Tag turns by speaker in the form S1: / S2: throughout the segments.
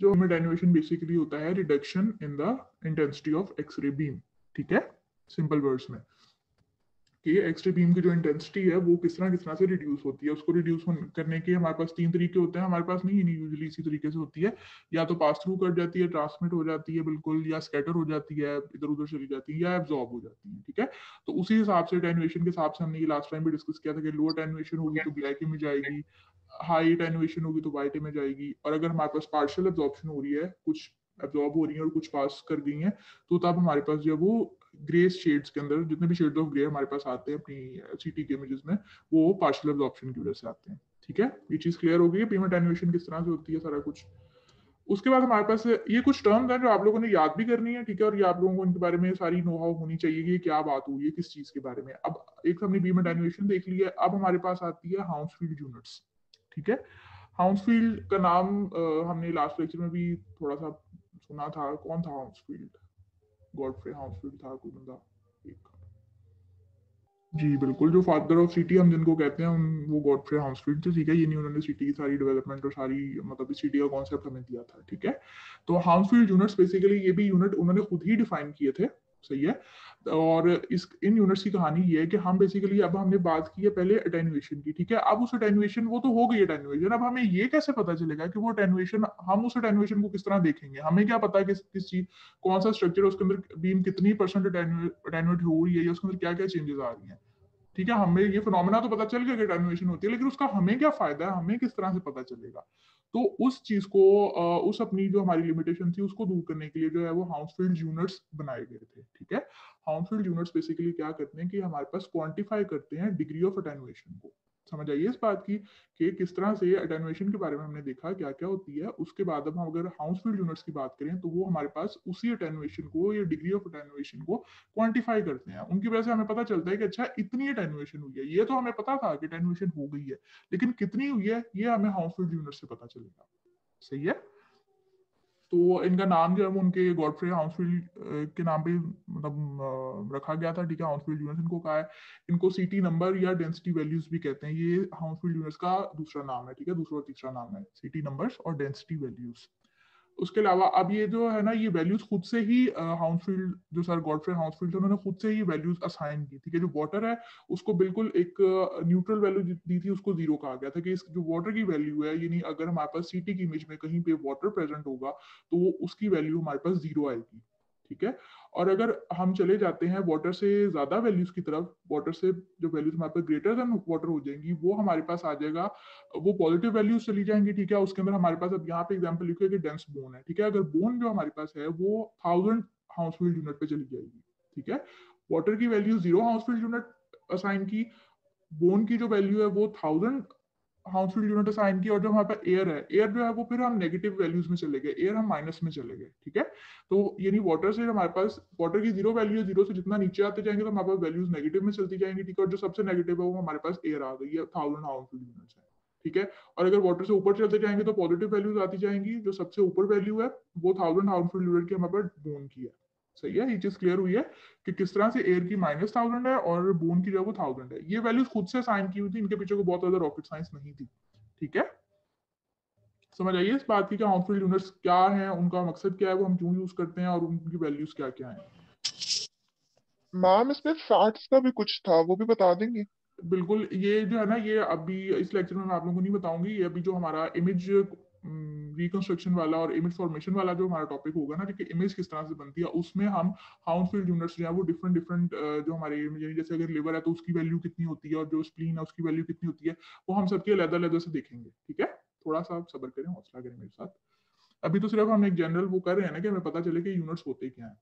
S1: जो हमें attenuation basically होता है reduction in the intensity of X ray beam ठीक है? सिंपल वर्ड्स में। कि एक्सरे बीम की जो इंटेंसिटी है वो किस तरह किस तरह से रिड्यूस होती है? उसको रिड्यूस करने के हमारे पास तीन तरीके होते हैं। हमारे पास नहीं यूजली इसी तरीके से होती है। या तो पास थ्रू कर जाती है ट्रांसमिट हो जाती है बिल्कुल या स्कैटर हो जाती है इधर उधर चली जाती है या एब्जॉर्ब हो जाती है ठीक है? तो उसी हिसाब से टेनुएशन के हिसाब से हमने ये लास्ट टाइम भी डिस्कस किया था कि लोअर टेनुएशन होगी तो ब्लैक में जाएगी हाई टेनुएशन होगी तो व्हाइट में जाएगी। और अगर हमारे पास पार्शियल एब्जॉर्प्शन हो रही है कुछ एब्जॉर्ब हो रही है और कुछ पास कर गई हैं तो तब हमारे पास जो वो ग्रे शेड्स के अंदर, जितने भी शेड्स ऑफ़ ग्रे हमारे पास आते हैं अपनी सीटी के इमेजेस में, वो पार्शियल एब्जॉर्प्शन की वजह से आते हैं, ठीक है? ये चीज़ क्लियर हो गई है पेमेंट एनिमेशन किस तरह से होती है, सारा कुछ। उसके बाद हमारे पास ये कुछ टर्म्स हैं जो आप लोगों ने याद भी करनी है, ठीक है? और ये आप लोगों को इनके बारे में सारी नो हाउ होनी चाहिए कि क्या बात हुई है, किस चीज़ के बारे में। अब एक हमने बीमेंट एनिमेशन देख लिया है, अब हमारे पास आती है हाउसफील्ड यूनिट्स ठीक है? हाउसफील्ड का नाम हमने लास्ट लेक्चर में भी थोड़ा सा सुना था, कौन था हाउसफील्ड गॉडफ्रे हाउसफील्ड था बंदा, एक। जी, बिल्कुल, जो फादर ऑफ़ सिटी हम जिनको कहते हैं वो गॉडफ्रे हाउसफील्ड थे, ठीक है? ये नहीं उन्होंने सिटी की सारी डेवलपमेंट और सारी मतलब सिटी का कॉन्सेप्ट हमें दिया था, ठीक है? तो हाउसफील्ड यूनिट्स बेसिकली ये भी यूनिट उन्होंने खुद ही डिफाइन किए थे। सही है। और इस, इन यूनिट्स की कहानी ये है कि हम बेसिकली अब हमने बात की है पहले अटेनुएशन की, ठीक है? अब उस अटेनुएशन वो तो हो गई अटेनुएशन अब हमें ये कैसे पता चलेगा कि वो अटेनुएशन हम उस अटेनुएशन को किस तरह देखेंगे? हमें क्या पता है कि किस चीज़, कौन सा स्ट्रक्चर उसके अंदर बीम कितनी परसेंट अटेनुएट हो रही है या उसके अंदर क्या क्या चेंजेस आ रही है? ठीक है? हमें ये फिनोमेना तो पता चल गया कि अटेनुएशन होती है, लेकिन उसका हमें क्या फ़ायदा है? हमें किस तरह से पता चलेगा? तो उस चीज़ को उस अपनी जो हमारी लिमिटेशन थी, उसको दूर करने के लिए जो है वो हाउसफील्ड यूनिट्स बनाए गए थे, ठीक है? हाउसफील्ड यूनिट्स बेसिकली क्या करते हैं कि हमारे पास क्वांटिफाई करते हैं डिग्री ऑफ़ अटेनुएशन को। समझ आइए इस बात की कि किस तरह से अटेनुएशन के बारे में हमने देखा क्या क्या होती है। उसके बाद अब हम अगर हाउसफील्ड यूनिट्स की बात करें तो वो हमारे पास उसी अटेनुएशन को, या डिग्री ऑफ़ अटेनुएशन को क्वांटिफाई करते हैं। उनकी वजह से हमें पता चलता है कि अच्छा इतनी अटेनुएशन हुई है। ये तो हमें पता था कि अटेनुएशन हो गई है, लेकिन कितनी हुई है, ये हमें हाउसफील्ड यूनिट से पता चलेगा। सही है? तो इनका नाम जो है वो उनके गॉडफ्रे हाउसफील्ड के नाम पे मतलब रखा गया था, ठीक है हाउसफील्ड यूनिट्स इनको कहा है। इनको सिटी नंबर या डेंसिटी वैल्यूज़ भी कहते हैं। ये हाउसफील्ड यूनिट्स का दूसरा नाम है, ठीक है, दूसरा और तीसरा नाम है। सिटी नंबर्स और डेंसिटी वैल्यूज़ उसके अलावा अब ये जो है ना, ये वैल्यूज़ खुद से ही हाउसफील्ड जो सर गॉडफ्रे हाउसफील्ड उन्होंने खुद से ही वैल्यूज़ असाइन की, ठीक है? जो वाटर है, उसको बिल्कुल एक न्यूट्रल वैल्यू दी थी, उसको ज़ीरो कहा गया था कि इस, जो वाटर की वैल्यू है, यानी अगर हमारे पास सिटी की इमेज में कहीं पे वाटर प्रेजेंट होगा तो उसकी वैल्यू हमारे पास ज़ीरो आएगी। ठीक है? और अगर हम चले जाते हैं वाटर से ज़्यादा वैल्यूज़ की तरफ़ वाटर से जो वैल्यूज़ हमारे पास ग्रेटर देन वाटर हो जाएँगी, वो हमारे पास आ जाएगा, वो पॉजिटिव वैल्यूज़ चली जाएँगी, ठीक है? उसके अंदर हमारे पास अब यहाँ पे एग्ज़ाम्पल लिखो कि डेंस बोन है, ठीक है? अगर बोन जो हमारे पास है, वो थाउज़ेंड हाउसफील्ड यूनिट पे चली जाएगी, ठीक है? वाटर की value zero Hounsfield unit assign की बोन की जो वैल्यू है वो थाउज़ेंड हाउसफील्ड यूनिट असाइन की और जो हमारे पास एयर है एयर जो है वो फिर हम नेगेटिव वैल्यूज़ में चले गए एयर हम माइनस में चले गए, ठीक है? तो यानी वाटर से हमारे पास वाटर की ज़ीरो वैल्यू है ज़ीरो से जितना नीचे आते जाएँगे तो हमारे पास वैल्यूज़ नेगेटिव में चलती जाएँगी, ठीक है? और जो सबसे नेगेटिव है वो हमारे पास एयर आ गई है थाउज़ेंड हाउसफील्ड यूनिट्स है, ठीक है? और अगर वाटर से ऊपर चलते जाएँगे तो पॉजिटिव वैल्यूज़ आती जाएँगी, जो सबसे ऊपर वैल्यू है, वो थाउज़ेंड हाउसफील्ड यूनिट की हमारे पास बोन की है सही है ये चीज़ क्लियर हुई है कि किस तरह से एयर की माइनस थाउज़ेंड है और बोन की जो है वो थाउज़ेंड है। ये वैल्यूज़ खुद से साइन की हुई थी इनके पीछे को बहुत ज़्यादा रॉकेट साइंस नहीं थी ठीक है? समझ आइए इस बात की कि हार्मफुल यूनिट्स क्या हैं उनका मकसद क्या है वो हम क्यों यूज़ करते हैं और उनकी वैल्यूज़ क्या क्या है?
S2: मैम इसमें फैक्ट्स का भी कुछ था वो भी बता देंगे।
S1: बिल्कुल ये जो है ना ये अभी इस लेक्चर में मैं आप लोगों को नहीं बताऊँगी ये अभी जो हमारा इमेज रिकंस्ट्रक्शन वाला और इमेज फॉर्मेशन वाला जो हमारा टॉपिक होगा ना कि इमेज किस तरह से बनती है, उसमें हम हाउसफील्ड यूनिट्स जो है, वो डिफरेंट डिफरेंट जो हमारे यानी जैसे अगर लिवर है तो उसकी वैल्यू कितनी होती है और जो स्प्लीन है, उसकी वैल्यू कितनी होती है, वो हम सबके अलग अलग से देखेंगे, ठीक है? थोड़ा सा सबर करें, हौसला करें मेरे साथ। अभी तो सिर्फ़ हम एक जनरल वो कर रहे हैं ना कि हमें पता चले कि यूनिट्स होते क्या है।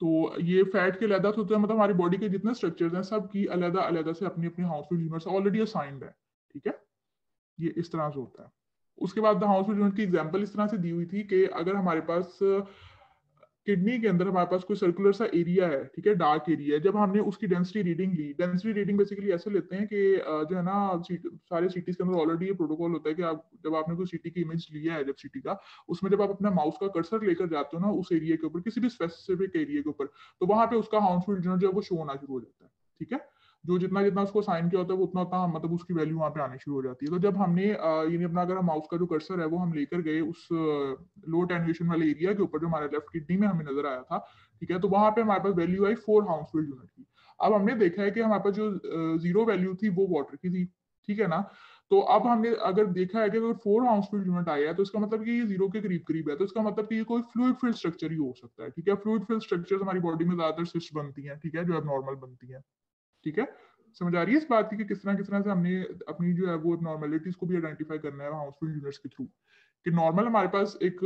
S1: तो ये फैट के अलहदा होते हैं मतलब हमारी बॉडी के जितने स्ट्रक्चर्स हैं सब की अलहदा अलहदा से अपनी अपनी हाउसफुल यूनिट्स ऑलरेडी असाइंड है, ठीक है? ये इस तरह से होता है। उसके बाद द हाउसफुल यूनिट की एग्जांपल इस तरह से दी हुई थी कि अगर हमारे पास किडनी के अंदर हमारे पास कोई सर्कुलर सा एरिया है, ठीक है डार्क एरिया है, जब हमने उसकी डेंसिटी रीडिंग ली डेंसिटी रीडिंग बेसिकली ऐसे लेते हैं कि जो है ना सारे सिटीज़ के अंदर ऑलरेडी ये प्रोटोकॉल होता है कि आप, जब आपने कोई सिटी की इमेज लिया है, जब सिटी का, उसमें जब आप अपना माउस का कर्सर लेकर जाते हो ना, उस एरिया के ऊपर, किसी भी स्पेसिफिक एरिया के ऊपर तो वहाँ पे उसका हाउसफुल जो है, वो शो होना शुरू हो जाता है, ठीक है? जो जितना जितना उसको साइन किया होता है, वो उतना उतना मतलब उसकी वैल्यू वहाँ पे आनी शुरू हो जाती है। तो जब हमने यानी अपना अगर हम माउस का जो कर्सर है, वो हम लेकर गए उस लो टेनुएशन वाले एरिया के ऊपर जो हमारे लेफ़्ट किडनी में हमें नज़र आया था, ठीक है? तो वहाँ पे हमारे पास वैल्यू आई फोर हाउसफुल यूनिट की। अब हमने देखा है कि हमारे पास जो ज़ीरो वैल्यू थी, वो वाटर की थी, ठीक है ना? तो अब हमने अगर देखा है कि अगर फोर हाउसफुल यूनिट आया है तो इसका मतलब कि ये ज़ीरो के करीब करीब है तो इसका मतलब कि ये कोई फ्लूइड फिल स्ट्रक्चर ही हो सकता है, ठीक है? फ्लूड फिल स्ट्रक्चर हमारी बॉडी में ज़्यादातर सिस्ट बनती है, ठीक है? जो अब नॉर्मल बनती हैं। ठीक है? समझ आ रही है इस बात की कि किस तरह किस तरह से हमने अपनी जो है वो नॉर्मेलिटीज को भी आइडेंटिफाई करना है हाउसफुल यूनिट्स के थ्रू कि नॉर्मल हमारे पास एक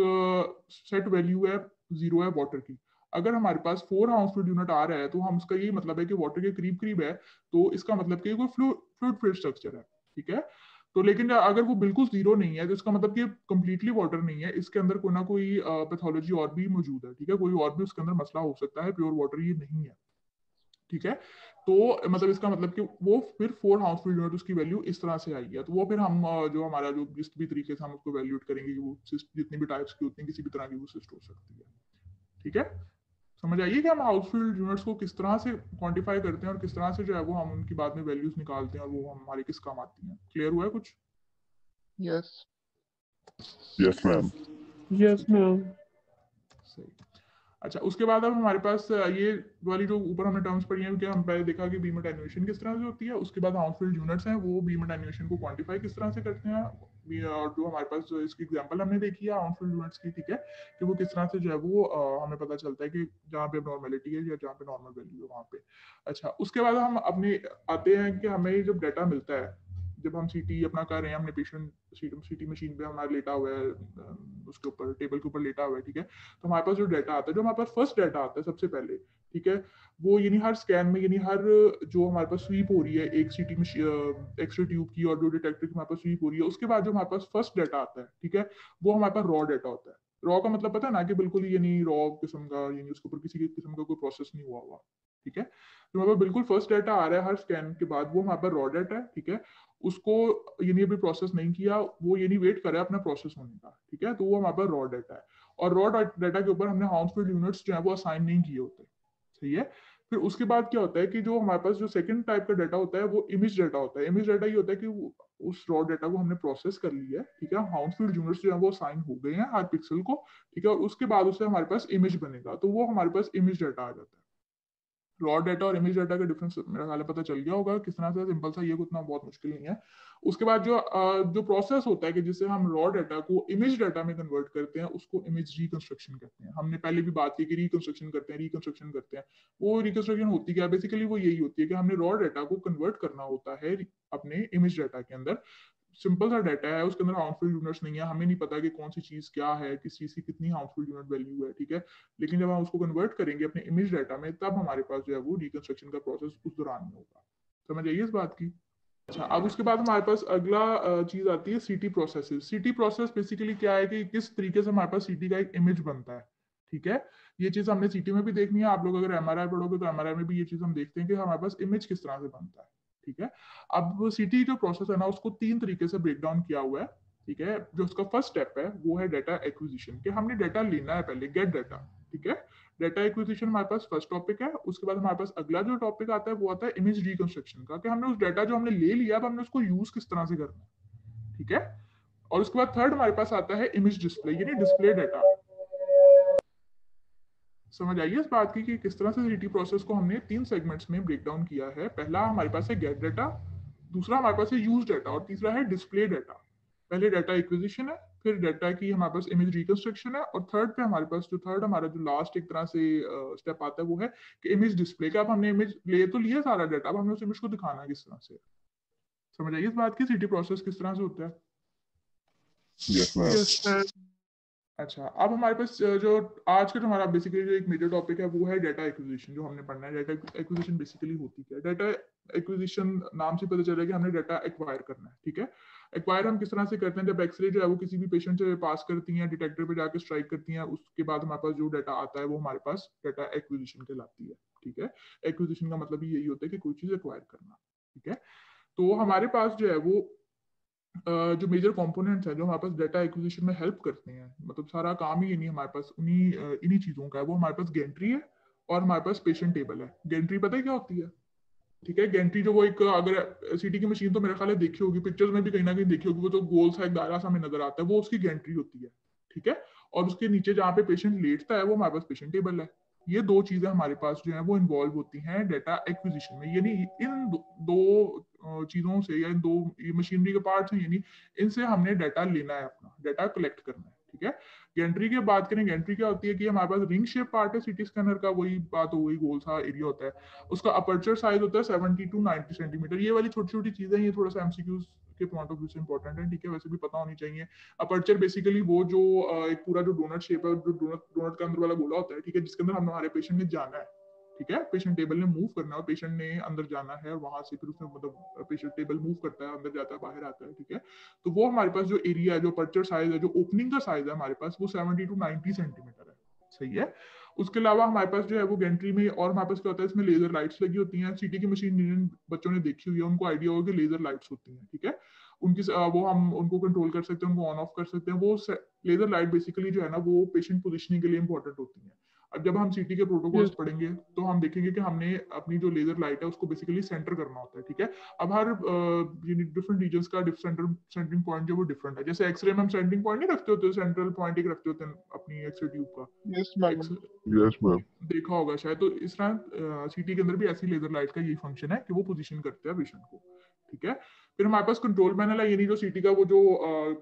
S1: सेट वैल्यू है ज़ीरो है वाटर की। अगर हमारे पास फोर हाउसफुल यूनिट आ रहा है तो हम उसका ये मतलब है कि वाटर के करीब करीब है तो इसका मतलब कि कोई फ्लूइड फिल स्ट्रक्चर है, ठीक है? तो लेकिन अगर वो बिल्कुल ज़ीरो नहीं है तो इसका मतलब कि कंप्लीटली वाटर नहीं है, इसके अंदर कोई ना कोई पैथोलॉजी और भी मौजूद है, ठीक है? कोई और भी उसके अंदर मसला हो सकता है प्योर वाटर ये नहीं है। ठीक है? तो मतलब इसका मतलब कि वो फिर फोर हाउसफुल यूनिट उसकी वैल्यू इस तरह से आई है तो वो फिर हम जो हमारा जो जिस भी तरीके से हम उसको वैल्यूट करेंगे कि वो जितनी भी टाइप्स की उतनी किसी भी तरह की वो सिस्ट हो सकती है। ठीक है? समझ आइए कि हम हाउसफुल यूनिट्स को किस तरह से क्वांटिफाई करते हैं और किस तरह से जो है वो हम उनकी बाद में वैल्यूज़ निकालते हैं और वो हमारे किस काम आती हैं? क्लियर हुआ है कुछ?
S2: Yes
S3: yes ma'am
S4: yes ma'am
S1: सही। अच्छा उसके बाद अब हमारे पास ये वाली जो ऊपर हमने टर्म्स पढ़ी हैं कि हम पहले देखा कि बीम अटेन्यूएशन किस तरह से होती है, उसके बाद हाउसफुल यूनिट्स हैं, वो बीम अटेन्यूएशन को क्वांटिफाई किस तरह से करते हैं और जो हमारे पास जो इसकी एग्जांपल हमने देखी है हाउसफुल यूनिट्स की, ठीक है, कि वो किस तरह से जो है वो हमें पता चलता है कि जहाँ पे नॉर्मेलिटी है या जहाँ पे नॉर्मल वैल्यू है वहाँ पे। अच्छा उसके बाद हम अपने, आते हैं कि हमें जब डाटा मिलता है जब हम सीटी अपना कर रहे हैं, हमने पेशेंट सीटी मशीन पे हमारा लेटा हुआ है उसके ऊपर टेबल के ऊपर लेटा हुआ है, ठीक है? तो हमारे पास जो डाटा आता है, जो हमारे पास फ़र्स्ट डाटा आता है सबसे पहले, ठीक है? वो यानी हर स्कैन में, यानी हर जो हमारे पास स्वीप हो रही है, एक सीटी एक्सरे ट्यूब की और जो डिटेक्टर की हमारे पास स्वीप हो रही है, उसके बाद जो हमारे पास फ़र्स्ट डाटा आता है, ठीक है? वो हमारे पास रॉ डाटा होता है। रॉ का मतलब पता है ना कि बिल्कुल यानी रॉ किस्म का, यानी उसके ऊपर किसी किस्म का कोई प्रोसेस नहीं हुआ हुआ, ठीक है? तो हमारे बिल्कुल फ़र्स्ट डाटा आ रहा है हर स्कैन के बाद, वो हमारे पास रॉ डाटा है, ठीक है? उसको यानी अभी प्रोसेस नहीं किया, वो यानी वेट कर रहा है अपना प्रोसेस होने का, ठीक है? तो वो हमारे पास रॉ डाटा है और रॉ डाटा के ऊपर हमने हाउसफुल यूनिट्स जो है वो असाइन नहीं किए होते, सही है? फिर उसके बाद क्या होता है कि जो हमारे पास जो सेकंड टाइप का डाटा होता है, वो इमेज डाटा होता है। इमेज डाटा ये होता है कि उस रॉ डाटा को हमने प्रोसेस कर लिया है, ठीक है? हाउसफुल यूनिट्स जो है वो साइन हो गए हैं हर पिक्सल को, ठीक है? और उसके बाद उससे हमारे पास इमेज बनेगा तो वो हमारे पास इमेज डाटा आ जाता है। रॉ डाटा और इमेज डाटा का डिफरेंस मेरा ख्याल पता चल गया होगा किस तरह से सिंपल सा ये उतना बहुत मुश्किल नहीं है। उसके बाद जो जो प्रोसेस होता है कि जिससे हम रॉ डाटा को इमेज डाटा में कन्वर्ट करते हैं, उसको इमेज रिकंस्ट्रक्शन कहते हैं। हमने पहले भी बात की कि रिकंस्ट्रक्शन करते हैं रिकंस्ट्रक्शन करते हैं। वो रिकंस्ट्रक्शन होती क्या? बेसिकली वो यही होती है कि हमने रॉ डाटा को कन्वर्ट करना होता है अपने इमेज डाटा के अंदर। सिंपल सा डाटा है, उसके अंदर हार्मफुल यूनिट्स नहीं है। हमें नहीं पता कि कौन सी चीज़ क्या है, किस चीज़ की कितनी हार्मफुल यूनिट वैल्यू है, ठीक है? लेकिन जब हम उसको कन्वर्ट करेंगे अपने इमेज डाटा में, तब हमारे पास जो है वो रिकंस्ट्रक्शन का प्रोसेस उस दौरान में होगा। समझ आइए इस बात की? अच्छा अब उसके बाद हमारे पास अगला चीज़ आती है सीटी प्रोसेस सीटी प्रोसेस बेसिकली क्या है कि किस तरीके से हमारे पास सीटी का एक इमेज बनता है, ठीक है? ये चीज़ हमने सीटी में भी देखनी है। आप लोग अगर एमआरआई पढ़ोगे तो एमआरआई में भी ये चीज़ हम देखते हैं कि हमारे पास इमेज किस तरह से बनता है। ठीक है? अब सीटी जो प्रोसेस है ना, उसको तीन तरीके से ब्रेक डाउन किया हुआ है, ठीक है? जो उसका फ़र्स्ट स्टेप है, वो है डाटा एक्विजिशन कि। हमने डाटा लेना है पहले गेट डाटा ठीक है? डाटा एक्विजिशन हमारे पास फ़र्स्ट टॉपिक है, उसके बाद हमारे पास अगला जो टॉपिक आता है, वो आता है इमेज रिकंस्ट्रक्शन का, कि हमने उस डाटा जो हमने ले लिया, अब हमने उसको यूज़ किस तरह से करना है, ठीक है? और उसके बाद थर्ड हमारे पास आता है इमेज डिस्प्ले यानी डिस्प्ले डाटा समझ आइए इस बात की कि किस तरह से सीटी प्रोसेस को हमने तीन सेगमेंट्स में ब्रेक डाउन किया है। पहला हमारे पास है गेट डाटा दूसरा हमारे पास है यूज़ डाटा और तीसरा है डिस्प्ले डाटा पहले डाटा एक्विजिशन है फिर डाटा की हमारे पास इमेज रिकंस्ट्रक्शन है और थर्ड पे हमारे पास जो थर्ड हमारा जो लास्ट एक तरह से स्टेप आता है वो है कि इमेज डिस्प्ले का। अब हमने इमेज ले तो लिया सारा डाटा अब हमें उस इमेज को दिखाना है किस तरह से। समझ आइए इस बात की? सीटी प्रोसेस किस तरह से होता है?
S3: Yes, yes,
S1: अच्छा अब हमारे पास जो आज का जो हमारा बेसिकली जो एक मेजर टॉपिक है, वो है डाटा एक्विजिशन जो हमने पढ़ना है। डाटा एक्विजिशन बेसिकली होती क्या डाटा एक्विजिशन नाम से पता चल रहा है कि हमने डाटा एक्वायर करना है, ठीक है? एक्वायर हम किस तरह से करते हैं? जब एक्सरे जो है, वो किसी भी पेशेंट से पास करती हैं डिटेक्टर पे जाकर स्ट्राइक करती हैं, उसके बाद हमारे पास जो डाटा आता है, वो हमारे पास डाटा एक्विजिशन कहलाती है, ठीक है? एक्विजिशन का मतलब यही होता है कि कोई चीज़ एक्वायर करना, ठीक है? तो हमारे पास जो है, वो जो मेजर कंपोनेंट्स है, जो हमारे पास डाटा एक्विजिशन में हेल्प करते हैं मतलब सारा काम ही नहीं हमारे पास उन्हीं इन्हीं चीज़ों का है। वो हमारे पास गेंट्री है और हमारे पास पेशेंट टेबल है। गेंट्री पता है क्या होती है? ठीक है गेंट्री जो वो एक, अगर सीटी की मशीन तो मेरे ख्याल है देखी होगी पिक्चर्स में भी कहीं ना कहीं देखी होगी, वो जो गोल सा एक दायरा सा हमें नज़र आता है, वो उसकी गेंट्री होती है। ठीक है? और उसके नीचे जहाँ पे पेशेंट लेटता है, वो हमारे पास पेशेंट टेबल है। ये दो चीज़ें हमारे पास जो है, वो इन्वॉल्व होती हैं डेटा एक्विजिशन में। यानी इन दो चीज़ों से या इन दो, ये मशीनरी के पार्ट्स हैं यानी इनसे हमने डाटा लेना है अपना डाटा कलेक्ट करना है, ठीक है? गेंट्री की बात करें गेंट्री क्या होती है कि हमारे पास रिंग शेप पार्ट है सिटी स्कैनर का वही बात हो गई, गोल सा एरिया होता है। उसका अपर्चर साइज़ होता है सेवेंटी टू नाइनटी सेंटीमीटर ये वाली छोटी छोटी चीज़ें ये थोड़ा सा एमसीक्यूज के पॉइंट ऑफ़ व्यू से इंपॉर्टेंट है, ठीक है? वैसे भी पता होनी चाहिए। अपर्चर बेसिकली वो जो एक पूरा जो डोनट शेप है, जो डोनट डोनट का अंदर वाला गोला होता है, ठीक है? जिसके अंदर हम हमारे पेशेंट ने जाना है। ठीक है? पेशेंट टेबल ने मूव करना है पेशेंट ने अंदर जाना है, वहाँ से फिर उसने मतलब पेशेंट टेबल मूव करता है, अंदर जाता है, बाहर आता है, ठीक है? तो वो हमारे पास जो एरिया है, जो पर्चर साइज़ है, जो ओपनिंग का साइज़ है हमारे पास, वो सेवेंटी टू नाइनटी सेंटीमीटर है। सही है? उसके अलावा हमारे पास जो है, वो गेंट्री में और हमारे पास क्या होता है, इसमें लेजर लाइट्स लगी होती हैं। सिटी की मशीन जिन बच्चों ने देखी हुई है, उनको आइडिया होगा कि लेजर लाइट्स होती हैं, ठीक है? उनकी वो हम, उनको कंट्रोल कर सकते हैं, उनको ऑन ऑफ़ कर सकते हैं। वो लेजर लाइट बेसिकली जो है ना, वो पेशेंट पोजिशनिंग के लिए इंपॉर्टेंट होती है। अब जब हम सीटी के प्रोटोकॉल्स पढ़ेंगे तो हम देखेंगे कि हमने अपनी जो लेजर लाइट है उसको बेसिकली सेंटर करना होता है ठीक है? अब हर डिफरेंट रीजन का सेंटर सेंटरिंग पॉइंट जो वो डिफरेंट है। जैसे एक्सरे में हम सेंटरिंग पॉइंट नहीं रखते होते सेंट्रल पॉइंट एक रखते होते हैं अपनी एक्सरे ट्यूब का।
S2: यस मैम
S3: Yes,
S1: देखा होगा शायद तो इस तरह सीटी के अंदर भी ऐसी लेजर लाइट का यही फ़ंक्शन है कि वो पोजीशन करते हैं पेशेंट को ठीक है? फिर हमारे पास कंट्रोल पैनल है यानी जो सीटी का वो जो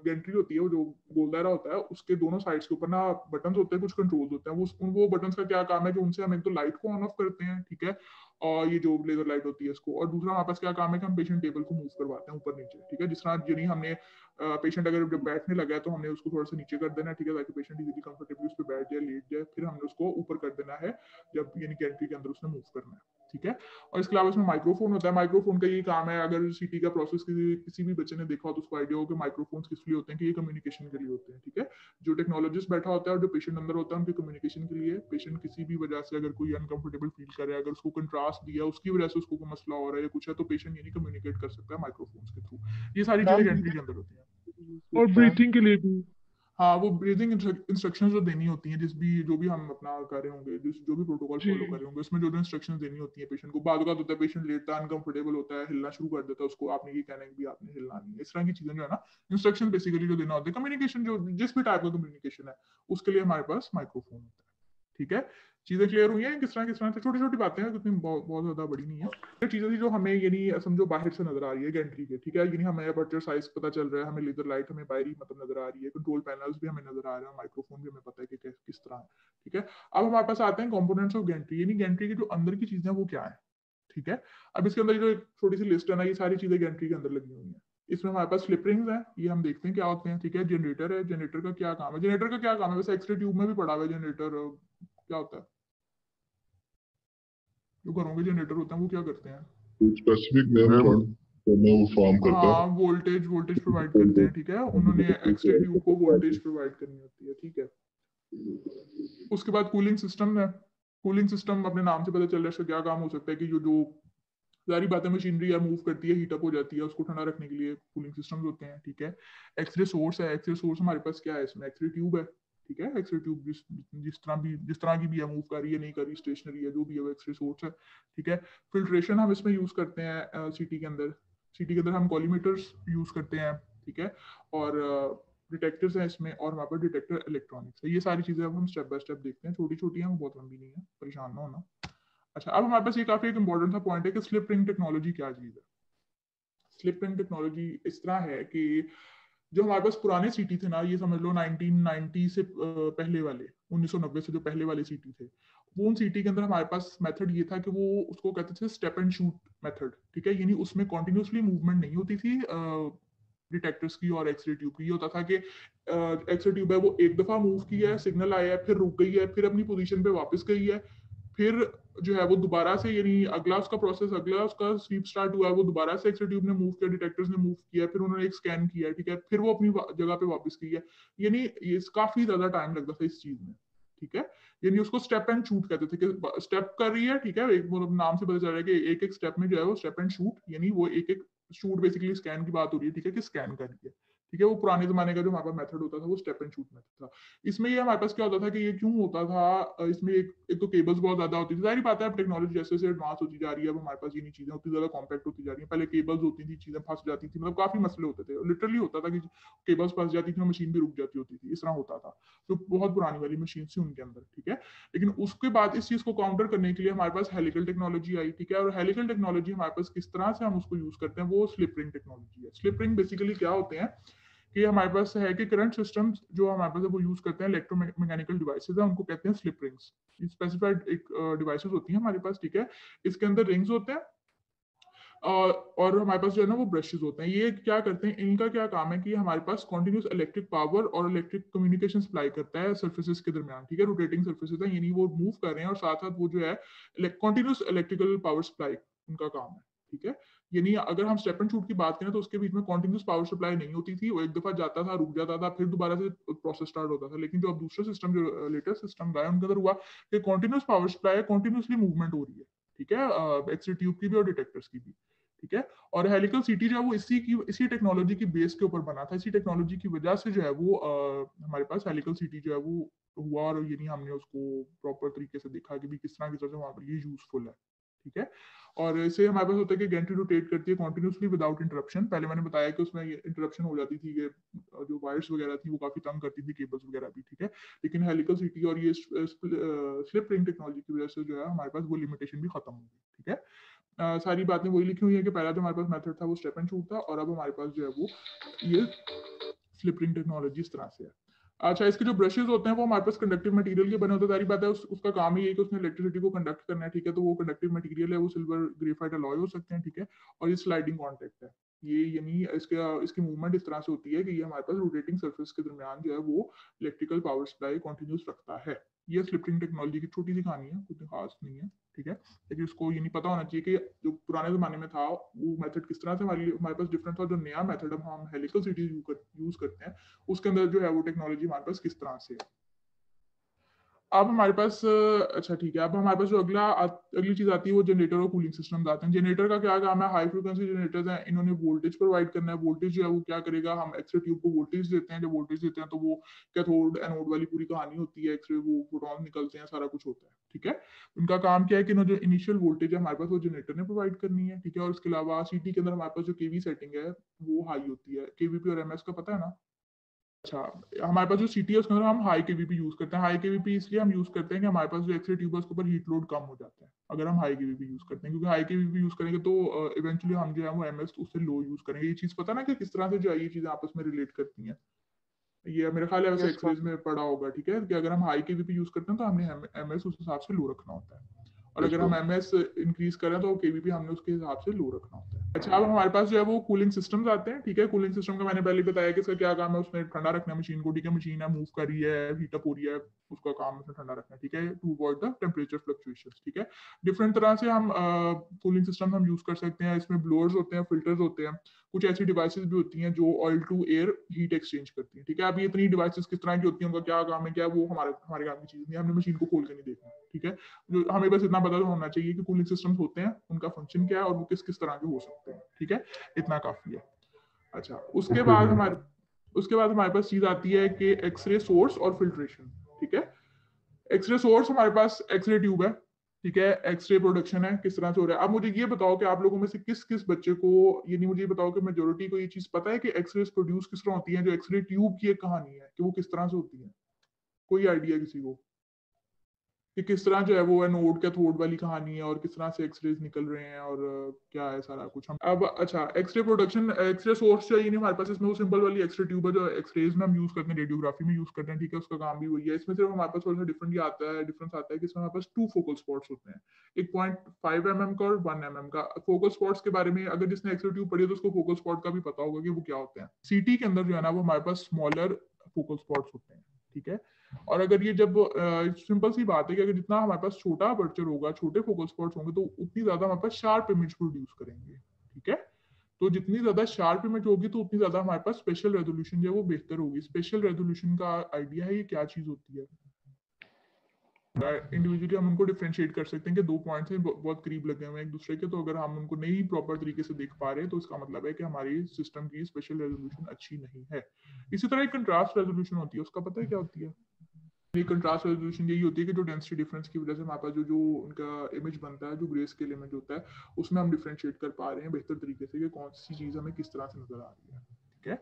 S1: गेंट्री होती है, वो जो गोल दायरा होता है, उसके दोनों साइड्स के ऊपर ना बटन होते हैं, कुछ कंट्रोल होते हैं, वो वो बटन का क्या काम है कि उनसे हम एक तो लाइट को ऑन ऑफ़ करते हैं, ठीक है? और ये जो लेजर लाइट होती है इसको। और दूसरा हमारे पास क्या काम है कि हम पेशेंट टेबल को मूव करवाते हैं ऊपर नीचे, ठीक है? जिस तरह यानी हमने पेशेंट अगर जब बैठने लगा है तो हमने उसको थोड़ा सा नीचे कर देना है, ठीक है? ताकि पेशेंट इजीली कंफर्टेबली उस पर बैठ जाए, लेट जाए, फिर हमने उसको ऊपर कर देना है, जब यानी गेंट्री के अंदर उसने मूव करना है, ठीक है? और इसके अलावा इसमें माइक्रोफोन होता है। माइक्रोफोन का ये काम है, अगर सीटी का प्रोसेस किसी किसी भी बच्चे ने देखा हो तो उसको आइडिया हो कि माइक्रोफोन किस लिए होते हैं, कि ये कम्युनिकेशन के लिए होते हैं, ठीक है? जो टेक्नोलॉजिस्ट बैठा होता है और जो पेशेंट अंदर होता है उनके कम्युनिकेशन के लिए पेशेंट किसी भी वजह से अगर कोई अनकंफर्टेबल फील करे अगर उसको कंट्रास्ट दिया उसकी वजह से उसको कोई मसला हो रहा है या कुछ है तो पेशेंट यानी कम्युनिकेट कर सकता है माइक्रोफोन के थ्रू ये सारी चीज़ें गेंट्री के अंदर होती है।
S4: और ब्रीथिंग के लिए भी।
S1: हाँ वो ब्रीदिंग इंस्ट्रक्शंस जो देनी होती हैं जिस भी जो भी हम अपना कर रहे होंगे जिस जो भी प्रोटोकॉल फॉलो कर रहे होंगे उसमें जो जो इंस्ट्रक्शंस देनी होती है पेशेंट को। बाद का होता है पेशेंट लेटता है अनकंफर्टेबल होता है हिलना शुरू कर देता है उसको आपने ये कहना है कि आपने हिलना नहीं है। इस तरह की चीज़ें जो है ना इंस्ट्रक्शन बेसिकली जो देना होता है कम्युनिकेशन जो जिस भी टाइप का कम्युनिकेशन है उसके लिए हमारे पास माइक्रोफोन होता है। ठीक है? चीज़ें क्लियर हुई हैं, किस तरह किस तरह से छोटी छोटी बातें हैं कितनी बहुत ज़्यादा बड़ी नहीं है। ये चीज़ें थी जो हमें, यानी समझो बाहर से नज़र आ रही है गेंट्री के, ठीक है? यानी हमें अपर्चर साइज़ पता चल रहा है, हमें लेजर लाइट हमें बाहरी मतलब नज़र आ रही है कंट्रोल पैनल्स भी हमें नज़र आ रहा है माइक्रोफोन भी हमें पता है कि किस तरह है, ठीक है? अब हमारे पास आते हैं कंपोनेंट्स ऑफ़ गेंट्री यानी गेंट्री की जो अंदर की चीज़ें वो क्या है, ठीक है? अब इसके अंदर जो छोटी सी लिस्ट है ना, ये सारी चीज़ें गेंट्री के अंदर लगी हुई हैं। इसमें हमारे पास स्लिप रिंग्स हैं, ये हम देखते हैं क्या होते हैं, ठीक है? जनरेटर है जनरेटर का क्या काम है? जनरेटर का क्या काम है? वैसे एक्सरे ट्यूब में भी पड़ा हुआ है जनरेटर क्या होता है? जो घरों के जनरेटर होते हैं वो क्या करते हैं?
S3: वो फॉर्म करता है।
S1: हाँ वोल्टेज वोल्टेज प्रोवाइड करते हैं ठीक है? उन्होंने एक्सरे ट्यूब को वोल्टेज प्रोवाइड करनी होती है ठीक है? उसके बाद कूलिंग सिस्टम है। कूलिंग सिस्टम अपने नाम से पता चल रहा है इसका क्या काम हो सकता है कि जो जो सारी बातें मशीनरी या मूव करती है हीटअप हो जाती है उसको ठंडा रखने के लिए कूलिंग सिस्टम होते हैं ठीक है? एक्सरे सोर्स है एक्सरे सोर्स हमारे पास क्या है? इसमें एक्सरे ट्यूब है। ठीक है एक्सरे ट्यूब जिस जिस तरह भी, जिस तरह की भी है मूव कर रही है, नहीं कर रही स्टेशनरी है, जो भी है, वो एक्सरे सोर्स है, ठीक है। फिल्ट्रेशन हम इसमें यूज़ करते हैं सिटी के अंदर। सिटी के अंदर हम कॉलीमीटर्स यूज़ करते हैं, ठीक है। और डिटेक्टर्स हैं इसमें, और हमारे पास डिटेक्टर इलेक्ट्रॉनिक्स है। ये सारी चीज़ें अब हम स्टेप बाय स्टेप देखते हैं। छोटी छोटी हैं, वो बहुत लंबी नहीं है, परेशान ना होना। अच्छा अब हमारे पास ये काफ़ी एक इंपॉर्टेंट सा पॉइंट है कि स्लिप रिंग टेक्नोलॉजी क्या चीज़ है। स्लिप रिंग टेक्नोलॉजी इस तरह है कि जो हमारे पास पुराने सीटी थे ना, ये समझ लो 1990 से पहले वाले 1990 से जो पहले वाले सीटी थे, वो उन सीटी के अंदर हमारे पास मेथड ये था कि वो उसको कहते थे स्टेप एंड शूट मेथड ठीक है? यानी उसमें कॉन्टिन्यूसली मूवमेंट नहीं होती थी डिटेक्टर्स की और एक्सरे ट्यूब की। होता था कि एक्सरे ट्यूब है, वो एक दफ़ा मूव किया है सिग्नल आया है, फिर रुक गई है, फिर अपनी पोजीशन पे वापस गई है फिर जो है वो दोबारा से यानी अगला उसका प्रोसेस अगला उसका स्वीप स्टार्ट हुआ, वो दोबारा से एक्सरे ट्यूब ने मूव किया डिटेक्टर्स ने मूव किया, फिर उन्होंने एक स्कैन किया, ठीक है? फिर वो अपनी जगह पे वापस की है। यानी ये काफ़ी ज़्यादा टाइम लगता था इस चीज़ में, ठीक है? यानी उसको स्टेप एंड शूट कहते थे कि स्टेप कर रही है, ठीक है? एक मतलब नाम से पता चल रहा है कि एक एक स्टेप में जो है वो स्टेप एंड शूट यानी वो एक एक शूट बेसिकली स्कैन की बात हो रही है, ठीक है? कि स्कैन कर रही है। ठीक है वो पुराने जमाने का जो हमारे पास मेथड होता था वो स्टेप एंड शूट मेथड था। इसमें ये हमारे पास क्या होता था कि ये क्यों होता था? इसमें एक, एक तो केबल्स बहुत ज़्यादा होती थी। सारी बात है अब टेक्नोलॉजी जैसे जैसे एडवांस होती जा रही है अब हमारे पास ये नहीं चीज़ें उतनी ज़्यादा कॉम्पैक्ट होती जा रही है। पहले केबल्स होती थी चीज़ें फंस जाती थी मतलब काफ़ी मसले होते थे। लिटरली होता था कि केबल्स फंस जाती थी मशीन भी रुक जाती होती थी। इस तरह होता था। तो बहुत पुरानी वाली मशीन थी उनके अंदर ठीक है? लेकिन उसके बाद इस चीज़ को काउंटर करने के लिए हमारे पास हेलिकल टेक्नोलॉजी आई ठीक है? और हेलिकल टेक्नोलॉजी हमारे पास किस तरह से हम उसको यूज़ करते हैं वो स्लिप रिंग टेक्नोलॉजी है। स्लिप रिंग बेसिकली क्या होते हैं? कि हमारे पास है कि करंट सिस्टम जो हमारे पास वो यूज़ करते हैं इलेक्ट्रो इलेक्ट्रोमैकेनिकल डिवाइसेज है, उनको कहते हैं स्लिप रिंग्स स्पेसिफाइड एक डिवाइसेस होती हैं हमारे पास, ठीक है? इसके अंदर रिंग्स होते हैं और और हमारे पास जो है ना, वो ब्रशेज होते हैं। ये क्या करते हैं, इनका क्या काम है कि हमारे पास कॉन्टिन्यूस इलेक्ट्रिक पावर और इलेक्ट्रिक कम्युनिकेशन सप्लाई करता है सर्फेसिस के दरमियान, ठीक है? रोटेटिंग सर्फेसिस है, यानी वो मूव कर रहे हैं और साथ साथ वो जो है कॉन्टिन्यूस इलेक्ट्रिकल पावर सप्लाई उनका काम है, ठीक है? यानी अगर हम स्टेप एंड शूट की बात करें तो उसके बीच में कॉन्टिन्यूस पावर सप्लाई नहीं होती थी वो एक दफ़ा जाता था रुक जाता था फिर दोबारा से प्रोसेस स्टार्ट होता था। लेकिन जो अब दूसरा सिस्टम जो लेटेस्ट सिस्टम का है उनके अंदर हुआ कि कॉन्टिन्यूस पावर सप्लाई है कॉन्टिन्यूसली मूवमेंट हो रही है ठीक है? एक्सरे ट्यूब की भी और डिटेक्टर्स की भी ठीक है? और हेलिकल सिटी जो है वो इसी की इसी टेक्नोलॉजी की बेस के ऊपर बना था। इसी टेक्नोलॉजी की वजह से जो है वो आ, हमारे पास हेलिकल सिटी जो है वो हुआ और यानी हमने उसको प्रॉपर तरीके से देखा कि भी किस तरह किस तरह से वहाँ पर ये यूजफुल है। ठीक है? और इसे हमारे पास होता है कि गेंट्री रोटेट करती है कॉन्टिन्यूसली विदाउट इंटरप्शन पहले मैंने बताया कि उसमें इंटरप्शन हो जाती थी कि जो वायर्स वगैरह थी वो काफ़ी तंग करती थी केबल्स वगैरह भी ठीक है? लेकिन हेलिकल सिटी और ये स्लिप रिंग टेक्नोलॉजी की वजह से जो है हमारे पास वो लिमिटेशन भी खत्म हो गई ठीक है? Uh, सारी बातें वही लिखी हुई है कि पहला जो हमारे पास मेथड था वो स्टेप एंड शूट था और अब हमारे पास जो है वो ये स्लिप रिंग टेक्नोलॉजी इस तरह से है। अच्छा इसके जो ब्रशेज होते हैं वो हमारे पास कंडक्टिव मटेरियल के बने होते हैं। सारी बात है उस, उसका काम ही है कि उसने इलेक्ट्रिसिटी को कंडक्ट करना है ठीक है? तो वो कंडक्टिव मटेरियल है वो सिल्वर ग्रेफाइट अलॉय हो सकते हैं ठीक है? और ये स्लाइडिंग कॉन्टेक्ट है। ये यानी इसके, इसकी मूवमेंट इस तरह से होती है कि ये हमारे पास रोटेटिंग सरफेस के दरमियान जो है वो इलेक्ट्रिकल पावर सप्लाई कंटिन्यूस रखता है। ये स्लिपरिंग टेक्नोलॉजी की छोटी सी कहानी है कुछ खास नहीं है, ठीक है? लेकिन उसको ये नहीं पता होना चाहिए कि जो पुराने जमाने में था, वो मेथड किस तरह से हमारे हमारे पास डिफरेंट था, जो नया मेथड हम हेलिकल सिटी यूज़ करते हैं, उसके अंदर जो है वो टेक्नोलॉजी हमारे पास किस तरह से है। अब हमारे पास अच्छा ठीक है, अब हमारे पास जो अगला अगली चीज़ आती है वो जनरेटर और कूलिंग सिस्टम आते हैं। जनरेटर का क्या काम है? हाई फ्रिक्वेंसी जनरेटर हैं, इन्होंने वोल्टेज प्रोवाइड करना है। वोल्टेज जो है वो क्या करेगा? हम एक्सरे ट्यूब को वोल्टेज देते हैं। जब वोल्टेज देते हैं तो वो कैथोड एनोड वाली पूरी कहानी होती है। एक्सरे वो फोटोन निकलते हैं, सारा कुछ होता है, ठीक है? उनका काम क्या है कि जो इनिशियल वोल्टेज है हमारे पास वो जनरेटर ने प्रोवाइड करनी है, ठीक है? और उसके अलावा सीटी के अंदर हमारे पास जो केवी सेटिंग है, वो हाई होती है। केवीपी और एमएस का पता है ना? अच्छा हमारे पास जो सी है उसके अंदर हम हाई के वी यूज़ करते हैं। हाई के इसलिए हम यूज़ करते हैं कि हमारे पास जो एक्सरे ट्यूब है उसके ऊपर हीट लोड कम हो जाता है अगर हम हाई के वी यूज़ करते हैं। क्योंकि हाई के वी यूज़ करेंगे तो इवेंचुअली हम जो है वो एमएस उससे लो यूज़ करेंगे। ये चीज़ पता ना कि किस तरह से जो है ये चीज़ें आपस में रिलेट करती हैं। ये मेरे ख्याल है वैसे एक्सरेज में पढ़ा होगा ठीक है? कि अगर हम हाई के वी यूज़ करते हैं तो हमने एम उस हिसाब से लो रखना होता है। और अगर हम एम एस इंक्रीज करें तो केवीपी हमने उसके हिसाब से लो रखना होता है। अच्छा अब हमारे पास जो है वो कूलिंग सिस्टम आते हैं ठीक है? कूलिंग सिस्टम का मैंने पहले बताया कि इसका क्या काम है उसमें ठंडा रखना है मशीन को ठीक है? मशीन है मूव कर रही है हीटअप हो रही है उसका काम उसमें ठंडा रखना है ठीक है? To avoid the temperature fluctuation ठीक है? डिफरेंट तरह से हम कूलिंग सिस्टम हम यूज़ कर सकते हैं इसमें ब्लोअर्स होते हैं फिल्टर्स होते हैं। कुछ ऐसी डिवाइसेस भी होती हैं जो oil to air heat exchange करती हैं ठीक है? अब ये इतनी डिवाइसेस किस तरह की होती हैं उनका क्या काम है क्या वो हमारे हमारे काम की चीज़ नहीं हमने मशीन को खोल के नहीं देखना ठीक है? जो हमें बस इतना पता तो होना चाहिए कि कूलिंग सिस्टम्स होते हैं उनका फ़ंक्शन क्या है और वो किस किस तरह के हो सकते हैं ठीक है? इतना काफ़ी है। अच्छा उसके बाद हमारे उसके बाद हमारे पास चीज़ आती है कि एक्सरे सोर्स और फिल्ट्रेशन ठीक है? एक्सरे सोर्स हमारे पास एक्सरे ट्यूब है ठीक है? एक्सरे प्रोडक्शन है, किस तरह से हो रहा है? आप मुझे ये बताओ कि आप लोगों में से किस किस बच्चे को, ये नहीं मुझे बताओ कि मेजोरिटी को ये चीज़ पता है कि एक्सरे प्रोड्यूस किस तरह होती है? जो एक्सरे ट्यूब की एक कहानी है, कि वो किस तरह से होती है? कोई आइडिया किसी को? कि किस तरह जो है वो एनोड कैथोड वाली कहानी है और किस तरह से एक्सरेज निकल रहे हैं और क्या है सारा कुछ। हम अब अच्छा एक्सरे प्रोडक्शन एक्सरे सोर्स चाहिए नहीं हमारे पास, इसमें वो सिंपल वाली एक्सरे ट्यूब है जो एक्सरेज में हम यूज़ करते हैं रेडियोग्राफी में यूज़ करते हैं, ठीक है, उसका काम भी वही है। इसमें सिर्फ़ हमारे पास थोड़ा सा डिफरेंट आता है डिफरेंस आता है कि इसमें हमारे पास टू फोकल स्पॉट्स होते हैं, एक पॉइंट फाइव एम का और वन एम का। फोकल स्पॉट्स के बारे में अगर जिसने एक्सरे ट्यूब पढ़ी है तो उसको फोकल स्पॉट का भी पता होगा कि वो क्या होते हैं। सिटी के अंदर जो है ना, वो हमारे पास स्मॉलर फोकल स्पॉट्स होते हैं, ठीक है? और अगर ये जब सिंपल सी बात है कि अगर जितना हमारे पास छोटा अपर्चर होगा, छोटे फोकल स्पॉट्स होंगे तो उतनी ज़्यादा हमारे पास शार्प इमेज प्रोड्यूस करेंगे, ठीक है? तो जितनी ज़्यादा शार्प इमेज होगी तो उतनी ज़्यादा हमारे पास स्पेशल रेजोल्यूशन जो है वो बेहतर होगी। स्पेशल रेजोल्यूशन का आइडिया है ये क्या चीज़ होती है? इंडिविजुअली हम उनको डिफरेंशिएट कर सकते हैं कि दो पॉइंट्स हैं, बहुत करीब लगे हुए हैं एक दूसरे के तो अगर हम उनको नहीं प्रॉपर तरीके से देख पा रहे हैं तो इसका मतलब है कि हमारी सिस्टम की स्पेशल रेजोल्यूशन अच्छी नहीं है। इसी तरह एक कंट्रास्ट रेजोल्यूशन होती है, उसका पता है क्या होती है? कंट्रास्ट रेजोल्यूशन यही होती है कि जो डेंसिटी डिफरेंस की वजह से हमारे पास जो जो उनका इमेज बनता है, जो ग्रे स्केल इमेज होता है, उसमें हम डिफ्रेंशिएट कर पा रहे हैं बेहतर तरीके से कि कौन सी चीज़ हमें किस तरह से नज़र आ रही है, ठीक है?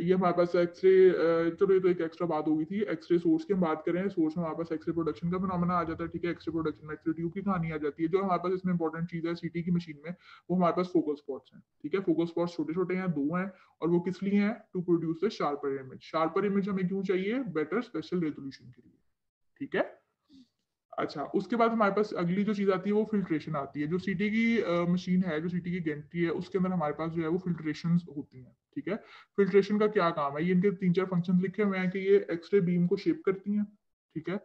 S1: ये हमारे पास एक्सरे चलो ये तो एक एक्स्ट्रा बात हो गई थी एक्सरे सोर्स की हम बात करें सोर्स में हमारे पास एक्सरे प्रोडक्शन का फिनोमेना आ जाता है, ठीक है एक्सरे प्रोडक्शन में एक्सरे ट्यूब की कहानी आ जाती है, जो हमारे पास इसमें इंपॉर्टेंट चीज़ है सीटी की मशीन में, वो हमारे पास फोकल स्पॉट्स हैं, ठीक है फोकल स्पॉट्स छोटे छोटे हैं, दो हैं, और वो किस लिए हैं? To produce the sharper image sharper image हमें क्यों चाहिए? बेटर स्पेशल रेजोल्यूशन के लिए, ठीक है? अच्छा उसके बाद हमारे पास अगली जो चीज़ आती है, वो फिल्ट्रेशन आती है, जो सीटी की मशीन है, जो सीटी की गेंट्री है, उसके अंदर हमारे पास जो है, वो फिल्ट्रेशन होती हैं। ठीक है? फिल्ट्रेशन का क्या काम है? ये इनके तीन चार फ़ंक्शन लिखे हुए हैं कि ये एक्सरे बीम को शेप करती हैं, ठीक है?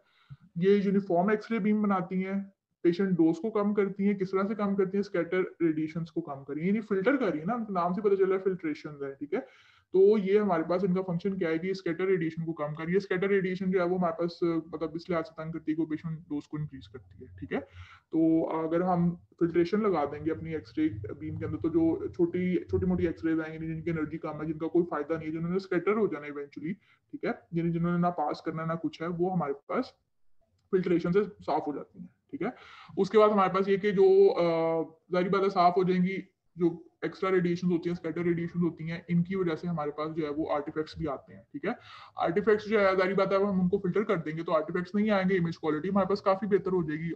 S1: ये यूनिफॉर्म एक्सरे बीम बनाती हैं पेशेंट डोज को कम करती हैं, किस तरह से कम करती हैं? स्कैटर रेडिएशन को कम करी यानी फ़िल्टर कर है ना, नाम से पता चल रहा है फिल्ट्रेशन है, ठीक है? तो ये हमारे पास इनका फ़ंक्शन क्या है कि स्कैटर रेडिएशन को कम करिए स्कैटर रेडिएशन जो है वो हमारे पास मतलब इस लिहाज तंग करती है कि पेशेंट डोज को इंक्रीज करती है, ठीक है? तो अगर हम फिल्ट्रेशन लगा देंगे अपनी एक्सरे बीम के अंदर तो जो छोटी छोटी मोटी एक्सरेज आएँगी, जिनकी एनर्जी कम है, जिनका कोई फ़ायदा नहीं है, जिन्होंने स्कैटर हो जाना इवेंचुअली ठीक है? यानी जिन्होंने ना पास करना, ना कुछ है, वो हमारे पास फिल्ट्रेशन से साफ़ हो जाती है, ठीक है? उसके बाद हमारे पास ये कि जो ज़ाहिर बात साफ़ हो जाएँगी जो एक्स्ट्रा रेडिएशन होती हैं स्कैटर रेडिएशन होती हैं, इनकी वजह से हमारे पास जो है वो आर्टिफैक्ट्स भी आते हैं, ठीक है? आर्टिफैक्ट्स जो है ज़ाहिर बात है हम उनको फ़िल्टर कर देंगे तो आर्टिफैक्ट्स नहीं आएँगे इमेज क्वालिटी हमारे पास काफ़ी बेहतर हो जाएगी।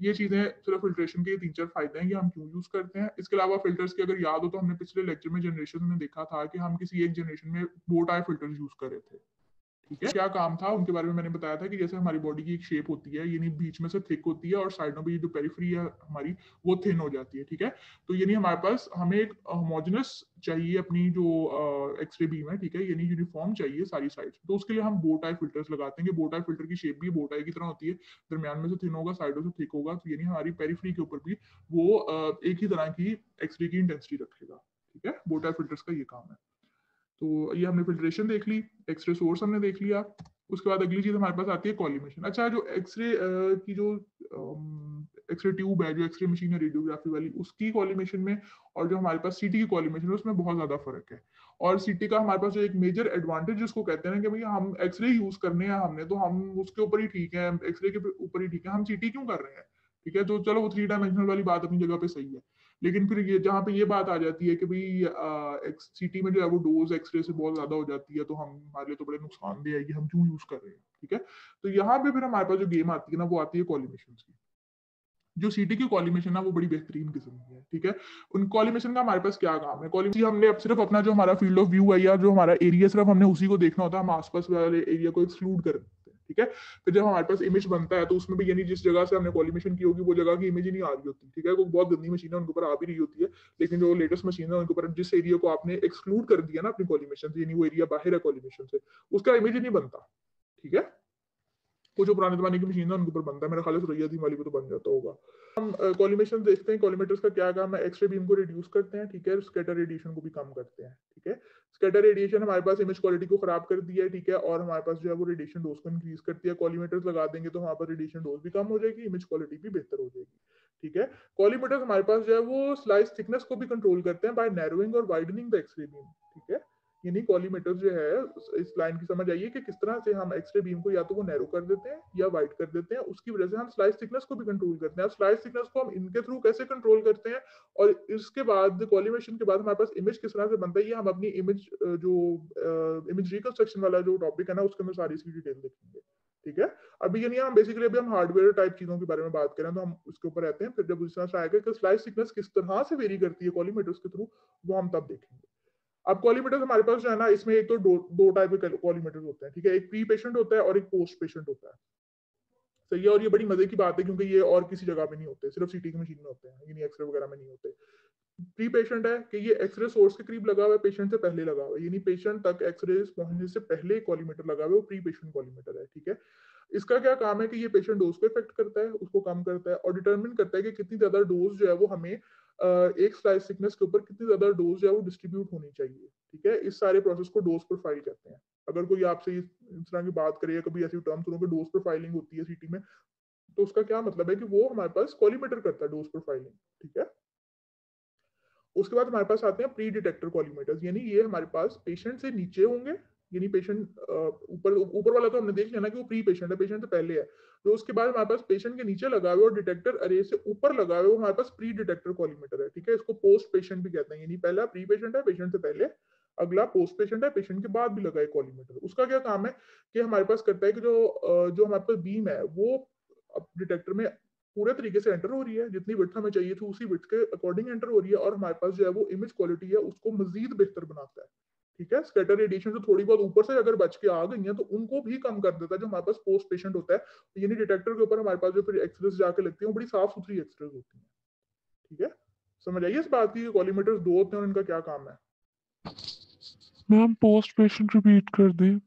S1: ये चीज़ें सिर्फ़ फिल्ट्रेशन के तीन चार फ़ायदे हैं ये हम क्यों यूज़ करते हैं। इसके अलावा फिल्टर्स की अगर याद हो तो हमने पिछले लेक्चर में जनरेशन में देखा था कि हम किसी एक जनरेशन में बोट आई फिल्टर्स यूज़ कर रहे थे। ठीक है? क्या काम था? उनके बारे में मैंने बताया था कि जैसे हमारी बॉडी की एक शेप होती है, यानी बीच में से थिक होती है और साइडों पे जो पेरीफ्री है हमारी, वो थिन हो जाती है, ठीक है? तो यानी हमारे पास, हमें एक होमोजेनस चाहिए अपनी जो एक्सरे बीम है, ठीक है? यानी यूनिफॉर्म चाहिए सारी साइड तो उसके लिए हम बोट आई फिल्टर्स लगाते हैं कि बोट आई फ़िल्टर की शेप भी बोट आई की तरह होती है। दरमियान में से थिन होगा साइडों से थिक होगा तो यानी हमारी पेरीफ्री के ऊपर भी वो एक ही तरह की एक्सरे की इंटेंसिटी रखेगा, ठीक है? बोट आई फिल्टर्स का ये काम है। तो ये हमने फिल्ट्रेशन देख ली एक्सरे सोर्स हमने देख लिया, उसके बाद अगली चीज़ हमारे पास आती है कॉलिमेशन अच्छा जो एक्सरे की जो एक्सरे ट्यूब है, जो एक्सरे मशीन है रेडियोग्राफी वाली, उसकी कॉलिमेशन में और जो हमारे पास सीटी की कॉलिमेशन है, उसमें बहुत ज़्यादा फ़र्क है। और सीटी का हमारे पास जो एक मेजर एडवांटेज जिसको कहते हैं कि भाई हम एक्सरे यूज़ करने हैं हमने तो हम उसके ऊपर ही ठीक है एक्सरे के ऊपर ही ठीक है, हम सीटी क्यों कर रहे हैं? ठीक है तो चलो वो थ्री डायमेंशनल वाली बात अपनी जगह पे सही है। लेकिन फिर ये जहाँ पे ये बात आ जाती है कि भाई सिटी में जो है वो डोज एक्सरे से बहुत ज़्यादा हो जाती है तो हम, हमारे लिए तो बड़े नुकसानदेह है कि हम क्यों यूज़ कर रहे हैं, ठीक है? तो यहाँ पे फिर हमारे पास जो गेम आती है ना, वो आती है कॉलिमेशन की। जो सीटी की कॉलिमेशन है वो बड़ी बेहतरीन किस्म की है, ठीक है? उन कॉलिमेशन का हमारे पास क्या काम है? कॉलिमेशन हमने अब सिर्फ़ अपना जो हमारा फ़ील्ड ऑफ़ व्यू है या जो हमारा एरिया सिर्फ़ हमने उसी को देखना होता है, हम आसपास वाले एरिया को एक्सक्लूड कर ठीक है? फिर जब हमारे पास इमेज बनता है तो उसमें भी यानी जिस जगह से हमने कॉलिमेशन की होगी, वो जगह की इमेज ही नहीं आ रही होती, ठीक है? वो बहुत गंदी मशीन है, उनके ऊपर आ भी रही होती है, लेकिन जो लेटेस्ट मशीन है, उनके ऊपर जिस एरिया को आपने एक्सक्लूड कर दिया ना अपनी कॉलिमेशन से, यानी वो एरिया बाहर है कॉलिमेशन से, उसका इमेज ही नहीं बनता, ठीक है? वो जो पुराने जमाने की मशीन है, उनके ऊपर बनता है। मेरा ख्याल है सुरैया थी वाली पे तो बन जाता होगा। हम कॉलिमेशन देखते हैं। कॉलीमेटर्स का क्या काम है एक्सरे बीम को रिड्यूस करते हैं, ठीक है? स्केटर रेडिएशन को भी कम करते हैं, ठीक है? स्केटर रेडिएशन हमारे पास इमेज क्वालिटी को खराब कर दिया है, ठीक है? और हमारे पास जो है वो रेडिएशन डोज को इंक्रीज करती है। कॉलीमेटर्स लगा देंगे तो हमारे पास रेडिएशन डोज भी कम हो जाएगी इमेज क्वालिटी भी बेहतर हो जाएगी, ठीक है? कॉलीमेटर्स हमारे पास जो है वो स्लाइस थिकनेस को भी कंट्रोल करते हैं बाय नैरोइंग और वाइडनिंग द एक्सरे बीम ठीक है? यानी कॉलीमेटर जो है, इस लाइन की समझ आइए कि किस तरह से हम एक्सरे बीम को या तो वो नैरो कर देते हैं या वाइड कर देते हैं। उसकी वजह से हम स्लाइस थिकनेस को भी कंट्रोल करते हैं। स्लाइस थिकनेस को हम इनके थ्रू कैसे कंट्रोल करते हैं? और इसके बाद कॉलीमेशन के बाद हमारे पास इमेज किस तरह से बनता है, ये हम अपनी इमेज जो इमेज रिकंस्ट्रक्शन वाला जो टॉपिक है ना, उसके अंदर सारी इसकी डिटेल देखेंगे। ठीक है? अभी यानी हम बेसिकली अभी हम हार्डवेयर टाइप चीज़ों के बारे में बात करें तो हम उसके ऊपर रहते हैं। फिर जब उस तरह से आएगा कि स्लाइस थिकनेस किस तरह से वेरी करती है कॉलीमेटर्स के थ्रू वो हम तब देखेंगे। अब कॉलीमीटर्स हमारे पास जो है ना, इसमें एक तो दो टाइप के कॉलीमीटर्स होते हैं, ठीक है? एक प्री पेशेंट होता है और एक पोस्ट पेशेंट होता है। सही है? और ये बड़ी मज़े की बात है क्योंकि ये और किसी जगह पे नहीं होते, सिर्फ़ सीटी की मशीन में होते हैं यानी एक्सरे वगैरह में नहीं होते। प्री पेशेंट है कि ये एक्सरे सोर्स के करीब लगा हुआ है पेशेंट से पहले लगा हुआ है, यानी पेशेंट तक एक्सरे पहुँचने से पहले कॉलीमीटर लगा हुआ है, वो प्री पेशेंट कॉलीमीटर है, ठीक है? इसका क्या काम है कि ये पेशेंट डोज को इफ़ेक्ट करता है, उसको कम करता है और डिटरमिन करता है कि कितनी ज़्यादा डोज जो है वो हमें एक स्लाइस थिकनेस के ऊपर कितनी ज़्यादा डोज जो है वो डिस्ट्रीब्यूट होनी चाहिए, ठीक है? इस सारे प्रोसेस को डोज प्रोफ़ाइल कहते हैं। अगर कोई आपसे इस तरह की बात करे या कभी ऐसी टर्म सुनो कि डोज प्रोफाइलिंग होती है सीटी में तो उसका क्या मतलब है कि वो हमारे पास कॉलीमीटर करता है डोज प्रोफाइलिंग ठीक है? उसके बाद हमारे पास आते हैं प्री डिटेक्टर कॉलीमीटर्स यानी ये हमारे पास पेशेंट से नीचे होंगे यानी पेशेंट ऊपर ऊपर वाला तो हमने देख लिया ना कि वो प्री पेशेंट है पेशेंट से पहले है। तो उसके बाद हमारे पास पेशेंट के नीचे लगा हुआ और डिटेक्टर अरे से ऊपर लगा हुआ हमारे पास प्री डिटेक्टर कॉलीमीटर है, ठीक है? इसको पोस्ट पेशेंट भी कहते हैं। यानी पहला प्री पेशेंट है पेशेंट से पहले। अगला पोस्ट पेशेंट है पेशेंट के बाद भी लगा है कॉलीमीटर उसका क्या काम है कि हमारे पास करता है कि जो जो हमारे पास बीम है, वो डिटेक्टर में पूरे तरीके से एंटर हो रही है। जितनी विड्थ हमें चाहिए थी, उसी विड्थ के अकॉर्डिंग एंटर हो रही है और हमारे पास जो है वो इमेज क्वालिटी है, उसको मजीद बेहतर बनाता है। ठीक है? स्कैटर रेडिएशन से थोड़ी बहुत ऊपर से अगर बच के आ गई है तो उनको भी कम कर देता है जो हमारे पास पोस्ट पेशेंट होता है। तो यानी डिटेक्टर के ऊपर हमारे पास जो फिर एक्सरेस जाके लगती है वो बड़ी साफ़ सुथरी एक्सरेस होती है। ठीक है? समझ आइए इस बात की कॉलीमीटर्स दो होते हैं और इनका क्या काम है?
S2: मैम पोस्ट पेशेंट रिपीट कर दें।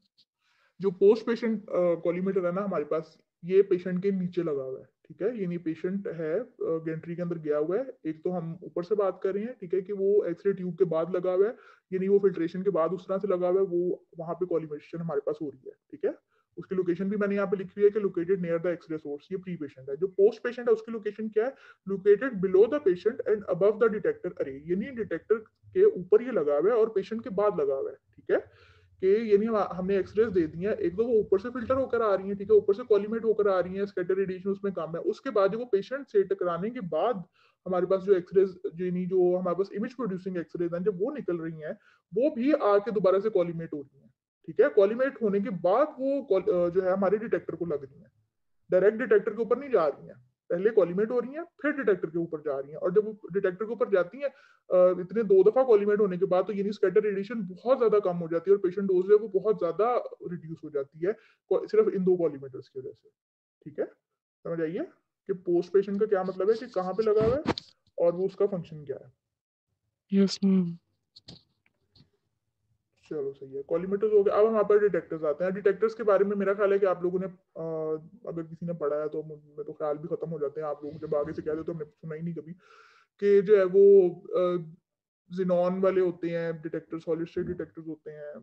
S1: जो पोस्ट पेशेंट कॉलीमीटर है ना हमारे पास ये पेशेंट के नीचे लगा हुआ है। ठीक है यानी पेशेंट है गेंट्री के अंदर गया हुआ है। एक तो हम ऊपर से बात कर रहे हैं, ठीक है, कि वो एक्सरे ट्यूब के बाद लगा हुआ है यानी वो फिल्ट्रेशन के बाद उस तरह से लगा हुआ है, वो वहाँ पे कॉलीमेशन हमारे पास हो रही है, ठीक है? उसकी लोकेशन भी मैंने यहाँ पे लिखी हुई है कि located near the X ray source ये प्री पेशेंट है। जो पोस्ट पेशेंट है, उसकी लोकेशन क्या है? Located below the patient and above the detector array यानी डिटेक्टर के ऊपर ये लगा हुआ है और पेशेंट के बाद लगा हुआ है, ठीक है? कि यानी हमने एक्सरेज दे दी है। एक तो वो ऊपर से फ़िल्टर होकर आ रही है, ठीक है, ऊपर से कॉलीमेट होकर आ रही है स्कैटर रेडिएशन उसमें कम है। उसके बाद जो वो पेशेंट से टकराने के बाद हमारे पास जो एक्सरेज यानी जो हमारे पास इमेज प्रोड्यूसिंग एक्सरेज हैं, जब वो निकल रही हैं, वो भी आके दोबारा से कॉलीमेट हो रही है, ठीक है? कॉलीमेट होने के बाद वो जो है हमारे डिटेक्टर को लग रही है। डायरेक्ट डिटेक्टर के ऊपर नहीं जा रही है। पहले कॉलीमेट हो रही हैं, फिर डिटेक्टर के ऊपर जा रही हैं। और जब डिटेक्टर के ऊपर जाती हैं इतने दो दफ़ा कॉलीमेट होने के बाद तो यानी स्कैटर रेडिएशन बहुत ज़्यादा कम हो जाती है और पेशेंट डोज है वो बहुत ज़्यादा रिड्यूस हो जाती है सिर्फ़ इन दो कॉलीमेटर्स की वजह से। ठीक है? समझ आइए कि पोस्ट पेशेंट का क्या मतलब है कि कहाँ पे लगा हुआ है और वो उसका फ़ंक्शन क्या है?
S2: मैम
S1: चलो सही है। कॉलीमीटर्स हो गए। अब हम पर डिटेक्टर्स आते हैं। डिटेक्टर्स के बारे में मेरा ख्याल है कि आप लोगों ने आ, अगर किसी ने पढ़ा है तो मैं तो ख्याल भी खत्म हो जाते हैं। आप लोग जब आगे से कहते तो हमने सुना ही नहीं कभी कि जो है वो जिनॉन वाले होते हैं डिटेक्टर सॉलिड स्टेट डिटेक्टर्स होते हैं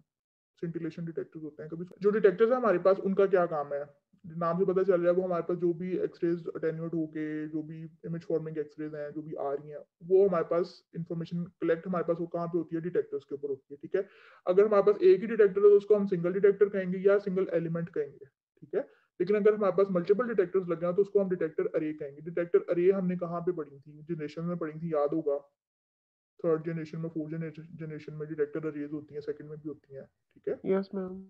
S1: सिंटिलेशन डिटेक्टर्स होते हैं कभी। जो डिटेक्टर्स है हमारे पास उनका क्या काम है? नाम से पता चल रहा है, वो हमारे पास जो भी एक्सरेज अटेन्यूट होके, जो भी इमेज फॉर्मिंग एक्सरेज हैं, जो भी आ रही हैं, वो हमारे पास इंफॉर्मेशन कलेक्ट हमारे पास वो कहाँ पे होती है? डिटेक्टर्स के ऊपर होती है, ठीक है? अगर हमारे पास एक ही डिटेक्टर है तो उसको हम सिंगल डिटेक्टर कहेंगे या सिंगल एलिमेंट कहेंगे, ठीक है? लेकिन अगर हमारे पास मल्टीपल डिटेक्टर्स लगे हैं तो उसको हम डिटेक्टर अरे कहेंगे। डिटेक्टर अरे हमने कहाँ पे पढ़ी थी? जनरेशन में पढ़ी थी, याद होगा? थर्ड जनरेशन में फोर्थ जनरेशन में डिटेक्टर अरेज होती है सेकंड में भी होती है, ठीक है?
S2: यस मैम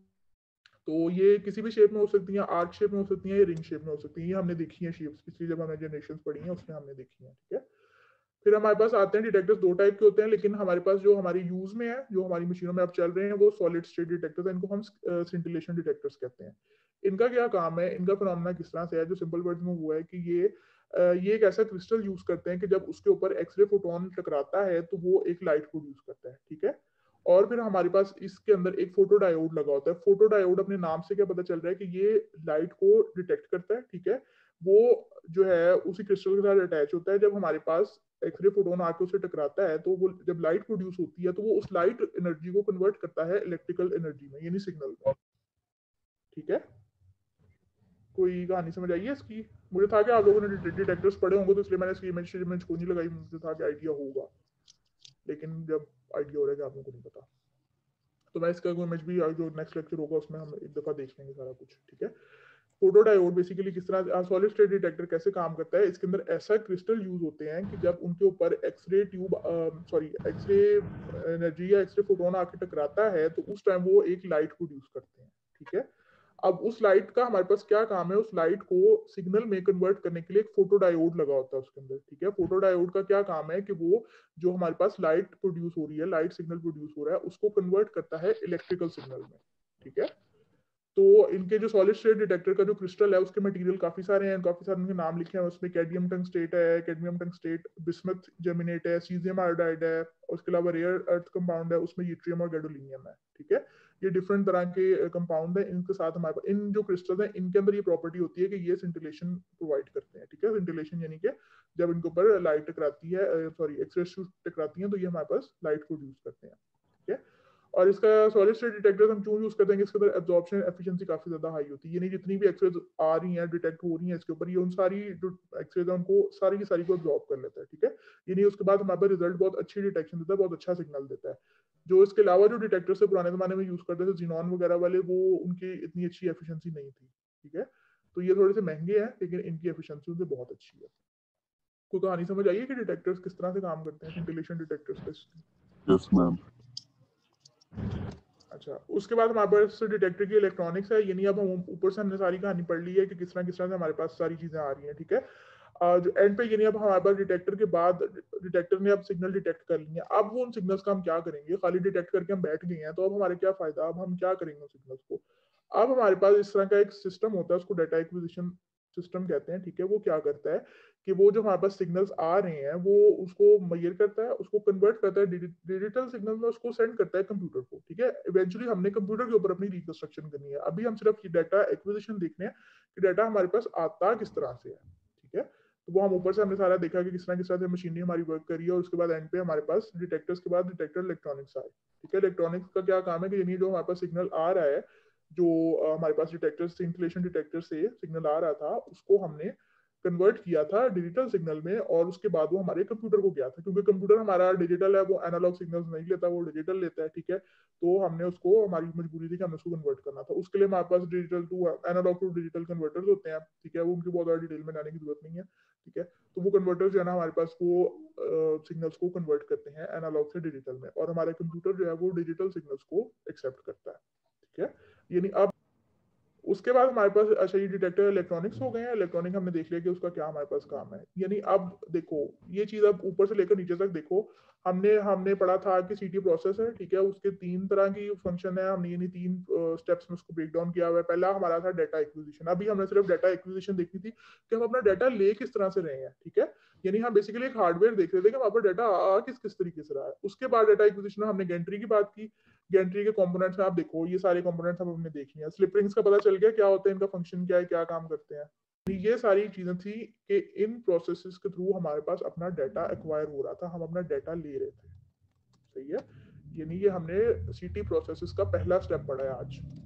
S1: तो ये किसी भी शेप में हो सकती है आर्क शेप में हो सकती है, या रिंग शेप में हो सकती है। ये हमने देखी है शेप्स पिछली जब हमने जनरेशन पढ़ी है, उसमें हमने देखी है, ठीक है? फिर हमारे पास आते हैं डिटेक्टर्स दो टाइप के होते हैं, लेकिन हमारे पास जो हमारे यूज़ में है, जो हमारी मशीनों में अब चल रहे हैं, वो सॉलिड स्टेट डिटेक्टर्स इनको हम सिंटिलेशन डिटेक्टर्स कहते हैं। इनका क्या काम है? इनका फिनोमेना किस तरह से है? जो सिंपल वर्ड में हुआ है कि ये ये एक ऐसा क्रिस्टल यूज़ करते हैं कि जब उसके ऊपर एक्सरे फोटोन टकराता है तो वो एक लाइट प्रोड्यूस करता है, ठीक है? और फिर हमारे पास इसके अंदर एक फ़ोटो डायोड लगा होता है। फ़ोटो डायोड अपने नाम से क्या पता चल रहा है कि ये लाइट को डिटेक्ट करता है, ठीक है? वो जो है, उसी क्रिस्टल के साथ अटैच होता है। जब हमारे पास एक्सरे फोटोन आके उसे टकराता है तो वो जब लाइट प्रोड्यूस होती है तो वो उस लाइट एनर्जी को कन्वर्ट करता है इलेक्ट्रिकल एनर्जी में, यानी सिग्नल में। ठीक है? कोई कहानी समझ आई है इसकी? मुझे था कि आप लोगों ने डिटेक्टर्स पढ़े होंगे तो इसलिए मैंने इसकी इमेज इमेज को नहीं लगाई, मुझे था कि आइडिया होगा। लेकिन जब आइडिया हो रहा है कि आप लोगों को नहीं पता। तो मैं इसका कोई इमेज भी जो नेक्स्ट लेक्चर होगा, उसमें हम एक दफ़ा देख लेंगे सारा कुछ, ठीक है? फ़ोटो डायोड बेसिकली किस तरह सॉलिड स्टेट डिटेक्टर कैसे काम करता है, इसके अंदर ऐसा क्रिस्टल यूज़ होते हैं कि जब उनके ऊपर X ray tube sorry X ray energy या एक्सरे फोटोन आके टकराता है तो उस टाइम वो एक लाइट प्रोड्यूस करते हैं, ठीक है? अब उस लाइट का हमारे पास क्या काम है? उस लाइट को सिग्नल में कन्वर्ट करने के लिए एक फ़ोटो डायोड लगा होता है उसके अंदर, ठीक है? फ़ोटो डायोड का क्या काम है कि वो जो हमारे पास लाइट प्रोड्यूस हो रही है लाइट सिग्नल प्रोड्यूस हो रहा है, उसको कन्वर्ट करता है इलेक्ट्रिकल सिग्नल में, ठीक है? तो इनके जो सॉलिड स्टेट डिटेक्टर का जो क्रिस्टल है, उसके मटेरियल काफ़ी सारे हैं, काफ़ी सारे उनके नाम लिखे हैं, उसमें कैडमियम टंग स्टेट है cadmium tungstate bismuth germanate है सीजियम आयोडाइड है उसके अलावा रेयर अर्थ कंपाउंड है, उसमें यूट्रियम और गैडोलिनियम है, ठीक है? ये डिफरेंट तरह के कंपाउंड है, इनके साथ हमारे पास, इन जो क्रिस्टल है, इनके अंदर ये प्रॉपर्टी होती है कि ये सेंटिलेशन प्रोवाइड करते हैं, ठीक है? सेंटिलेशन यानी कि जब इनके ऊपर लाइट टकराती है सॉरी एक्सरे टकराती है तो ये हमारे पास लाइट प्रोड्यूस करते हैं, ठीक है? और इसका सॉलिड स्टेट डिटेक्टर हम क्यों यूज़ करते हैं इसके अंदर एब्जॉर्प्शन एफिशिएंसी काफ़ी ज़्यादा हाई होती है। यानी जितनी भी एक्सरेज आ रही हैं डिटेक्ट हो रही हैं इसके ऊपर ये उन सारी जो एक्सरेज है उनको सारी की सारी को एब्जॉर्ब कर लेता है ठीक है? यानी उसके बाद हमारे पास रिज़ल्ट बहुत अच्छी डिटेक्शन देता है बहुत अच्छा सिग्नल देता है। जो इसके अलावा जो डिटेक्टर से पुराने जमाने में यूज़ करते थे जीनॉन वगैरह वाले वो उनकी इतनी अच्छी एफिशिएंसी नहीं थी ठीक है? तो ये थोड़े से महँगे हैं लेकिन इनकी एफिशिएंसी उनसे बहुत अच्छी है। को कहानी समझ आई है कि डिटेक्टर्स किस तरह से काम करते हैं डिटेक्टर्स
S3: Yes, ma'am.
S1: अच्छा उसके बाद हमारे पास डिटेक्टर की इलेक्ट्रॉनिक्स है। यानी अब हम ऊपर से हमने सारी कहानी पढ़ ली है कि किस तरह किस तरह से हमारे पास सारी चीज़ें आ रही हैं, ठीक है? जो एंड पे यानी अब हमारे पास डिटेक्टर के बाद डिटेक्टर ने अब सिग्नल डिटेक्ट कर लिए अब वो उन सिग्नल्स का हम क्या करेंगे? खाली डिटेक्ट करके हम बैठ गए हैं तो अब हमारे क्या फ़ायदा? अब हम क्या करेंगे उन सिग्नल्स को? अब हमारे पास इस तरह का एक सिस्टम होता है, उसको डाटा एक्विजिशन सिस्टम कहते हैं, ठीक है? वो क्या करता है कि वो जो हमारे पास सिग्नल्स आ रहे हैं, वो उसको मैयर करता है, उसको कन्वर्ट करता है डिजिटल सिग्नल में उसको सेंड करता है कंप्यूटर को, ठीक है? इवेंचुअली हमने कंप्यूटर के ऊपर अपनी रिकंस्ट्रक्शन करनी है। अभी हम सिर्फ़ डाटा एक्विजिशन देखने हैं कि डाटा हमारे पास आता किस तरह से है, ठीक है? तो वो हम ऊपर से हमने सारा देखा कि किस तरह किस तरह से मशीनरी हमारी वर्क करी है और उसके बाद एंड पे हमारे पास डिटेक्टर्स के बाद डिटेक्टर इलेक्ट्रॉनिक्स आए, ठीक है? इलेक्ट्रॉनिक्स का क्या काम है कि यानी जो हमारे पास सिग्नल आ रहा है जो हमारे पास डिटेक्टर से इंसुलेशन डिटेक्टर से सिग्नल आ रहा था, उसको हमने कन्वर्ट किया था डिजिटल सिग्नल में और उसके बाद वो हमारे कंप्यूटर को गया था। क्योंकि कंप्यूटर हमारा डिजिटल है, वो एनालॉग सिग्नल्स नहीं लेता, वो डिजिटल लेता है, ठीक है? तो हमने उसको, हमारी मजबूरी थी कि हमने उसको कन्वर्ट करना था। उसके लिए हमारे पास digital to analogue to digital converters होते हैं, ठीक है? वो उनकी बहुत ज़्यादा डिटेल में जाने की ज़रूरत नहीं है, ठीक है? तो वो कन्वर्टर्स जो है ना, हमारे पास वो सिग्नल्स को कन्वर्ट करते हैं एनालॉग से डिजिटल में और हमारा कंप्यूटर जो है, वो डिजिटल सिग्नल्स को एक्सेप्ट करता है, ठीक है? यानी अब उसके बाद हमारे पास अच्छा ये डिटेक्टर इलेक्ट्रॉनिक्स हो गए हैं। इलेक्ट्रॉनिक हमने देख लिया कि उसका क्या हमारे पास काम है। यानी अब देखो, ये चीज़ अब ऊपर से लेकर नीचे तक देखो, हमने हमने पढ़ा था कि सीटी प्रोसेस है, ठीक है, उसके तीन तरह की फ़ंक्शन है। हमने यानी तीन स्टेप्स में उसको ब्रेक डाउन किया हुआ है। पहला हमारा था डाटा एक्विजिशन अभी हमने सिर्फ़ डाटा एक्विजिशन देखी थी कि हम अपना डाटा ले किस तरह से रहे हैं, ठीक है? यानी हम बेसिकली एक हार्डवेयर देख रहे थे कि हमारे डाटा किस किस तरीके से रहा है। उसके बाद डाटा एक्विजिशन हमने गेंट्री की बात की। गेंट्री के कंपोनेंट्स में आप देखो, ये सारे कंपोनेंट्स हम हमने देख लिया स्लिप रिंग्स का पता चल गया, क्या होता है, इनका फ़ंक्शन क्या है, क्या काम करते हैं। ये सारी चीज़ें थी कि इन प्रोसेस के थ्रू हमारे पास अपना डाटा एक्वायर हो रहा था, हम अपना डाटा ले रहे थे। सही है? यानी ये हमने सीटी प्रोसेसेस का पहला स्टेप पढ़ा है आज।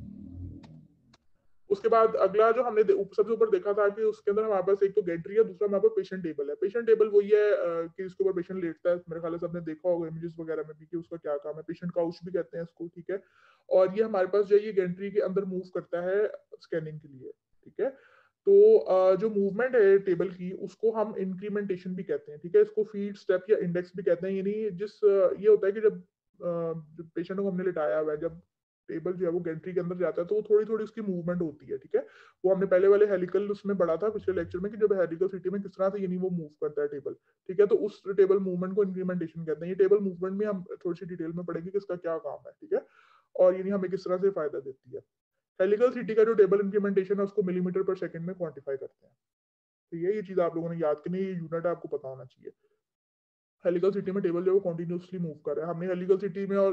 S1: उसके बाद अगला जो हमने सबसे ऊपर देखा था कि उसके अंदर हमारे पास एक तो गेंट्री है, दूसरा हमारे पास पेशेंट टेबल है। पेशेंट टेबल वही है कि इसके ऊपर पेशेंट लेटता है मेरे ख्याल से सबने देखा होगा इमेजेस वगैरह में भी कि उसका क्या काम है। पेशेंट काउच भी कहते हैं इसको, ठीक है? और ये हमारे पास जो है, ये गेंट्री के अंदर मूव करता है स्कैनिंग के लिए, ठीक है? तो जो मूवमेंट है टेबल की, उसको हम इंक्रीमेंटेशन भी कहते हैं, ठीक है? इसको फ़ीड स्टेप या इंडेक्स भी कहते हैं। यानी जिस, ये होता है कि जब पेशेंट को हमने लिटाया हुआ है, जब टेबल जो है वो गेंट्री के अंदर जाता है तो वो थोड़ी थोड़ी उसकी मूवमेंट होती है, ठीक है? वो हमने पहले वाले हेलिकल उसमें पढ़ा था पिछले लेक्चर में कि जब हेलिकल सिटी में किस तरह से यानी वो मूव करता है टेबल ठीक है? तो उस टेबल मूवमेंट को इंक्रीमेंटेशन कहते हैं। ये टेबल मूवमेंट में हम थोड़ी सी डिटेल में पढ़ेंगे कि इसका क्या काम है, ठीक है? और यानी हमें किस तरह से फ़ायदा देती है। हेलिकल सिटी का जो टेबल इंप्लीमेंटेशन है, उसको मिलीमीटर पर सेकंड में क्वांटिफाई करते हैं। ठीक है ये चीज़ आप लोगों ने याद करनी ये यूनिट आपको पता होना चाहिए। हेलिकल सिटी में टेबल जो है वो कंटिन्यूसली मूव कर रहा है। हमने हेलिकल सिटी में और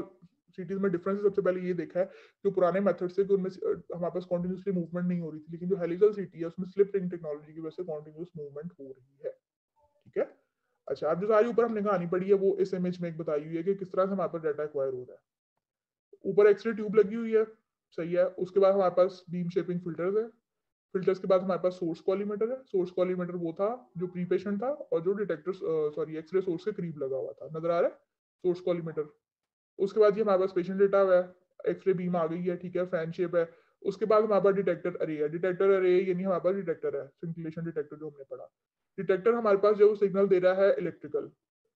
S1: सिटीज़ में डिफरेंस सबसे पहले ये देखा है जो पुराने मेथड से कि उनमें हमारे पास कंटिन्यूसली मूवमेंट नहीं हो रही थी, लेकिन जो हेलिकल सिटी है, उसमें स्लिप रिंग टेक्नोलॉजी की वजह से कंटिन्यूस मूवमेंट हो रही है। ठीक है? अच्छा अब जो सारी ऊपर हमने कहानी पढ़ी है, वो इस इमेज में एक बताई हुई है कि किस तरह से हमारे पास डाटा एक्वायर हो रहा है। ऊपर एक्सरे ट्यूब लगी हुई है, सही है। उसके बाद हमारे पास बीम शेपिंग फिल्टर्स है। फिल्टर्स के बाद हमारे पास सोर्स कॉलीमीटर है। सोर्स कॉलीमीटर वो था जो प्री पेशेंट था और जो डिटेक्टर सॉरी एक्सरे सोर्स के करीब लगा हुआ था। नज़र आ रहा है? सोर्स कॉलीमीटर उसके बाद ये हमारे पास पेशेंट डेटा हुआ है एक्सरे बीम आ गई है, ठीक है फ़ैन शेप है। उसके बाद हमारे पास डिटेक्टर अरे है। डिटेक्टर अरे यानी हमारे पास डिटेक्टर है सिंकुलेशन डिटेक्टर जो हमने पढ़ा। डिटेक्टर हमारे पास जो सिग्नल दे रहा है इलेक्ट्रिकल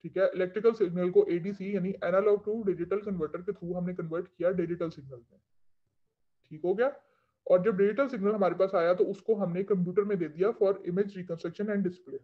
S1: ठीक है? इलेक्ट्रिकल सिग्नल को एडीसी यानी एनालॉग टू डिजिटल कन्वर्टर के थ्रू हमने कन्वर्ट किया डिजिटल सिग्नल में। ठीक हो गया? और जब डिजिटल सिग्नल हमारे पास आया तो उसको हमने कंप्यूटर में दे दिया for image reconstruction and display